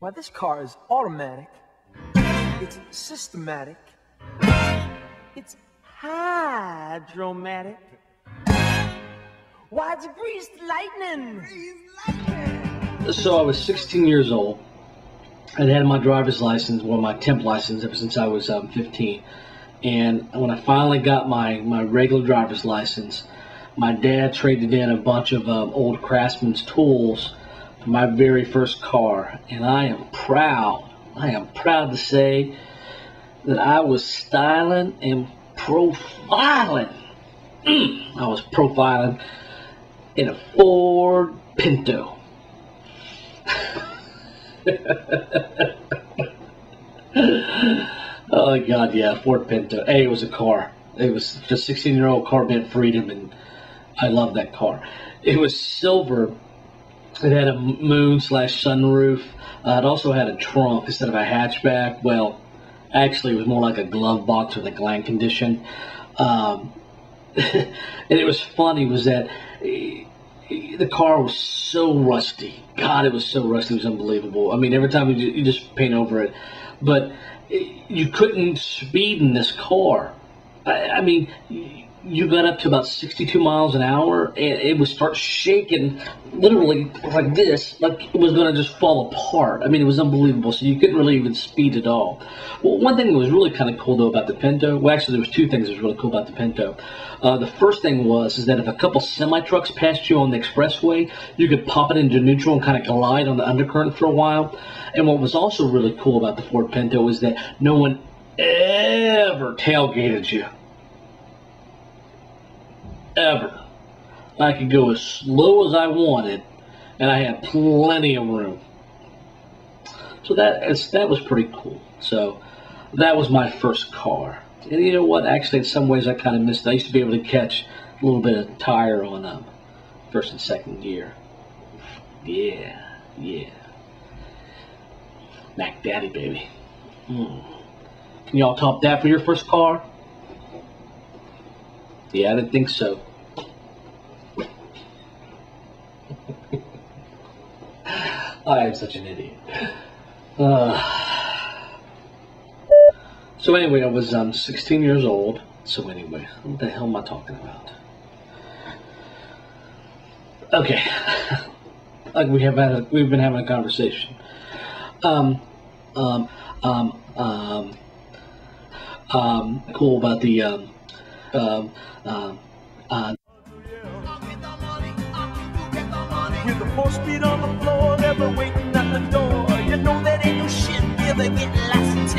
Why, this car is automatic. It's systematic. It's hydromatic. Why, it's greased lightning. So I was 16 years old. I'd had my driver's license, well, my temp license ever since I was um, 15. And when I finally got my, my regular driver's license, my dad traded in a bunch of um, old Craftsman's tools my very first car. And I am proud, I am proud to say that I was styling and profiling. Mm, I was profiling in a Ford Pinto. oh God, yeah, Ford Pinto. Hey, it was a car. It was the 16 year old car meant freedom, and I love that car. It was silver. It had a moon slash sunroof. Uh, it also had a trunk instead of a hatchback. Well, actually, it was more like a glove box with a gland condition. Um, and it was funny was that the car was so rusty. God, it was so rusty. It was unbelievable. I mean, every time you, you just paint over it, but you couldn't speed in this car. I, I mean, you got up to about 62 miles an hour, and it would start shaking, literally like this, like it was going to just fall apart. I mean, it was unbelievable. So you couldn't really even speed at all. Well, one thing that was really kind of cool though about the Pinto, well, actually there was two things that was really cool about the Pinto. Uh, the first thing was is that if a couple semi trucks passed you on the expressway, you could pop it into neutral and kind of glide on the undercurrent for a while. And what was also really cool about the Ford Pinto is that no one ever tailgated you ever. I could go as slow as I wanted, and I had plenty of room. So that is, that was pretty cool. So that was my first car. And you know what? Actually, in some ways, I kind of missed. I used to be able to catch a little bit of tire on um, first and second gear. Yeah, yeah. Mac Daddy, baby. Mm. Can y'all top that for your first car? Yeah, I didn't think so. I am such an idiot. Uh, so anyway, I was um, 16 years old. So anyway, what the hell am I talking about? Okay, like we have had, a, we've been having a conversation. Um, um, um, um, um, cool about the um, um, um, uh, Four speed on the floor, never waiting at the door. You know that ain't no shit, never getting lost.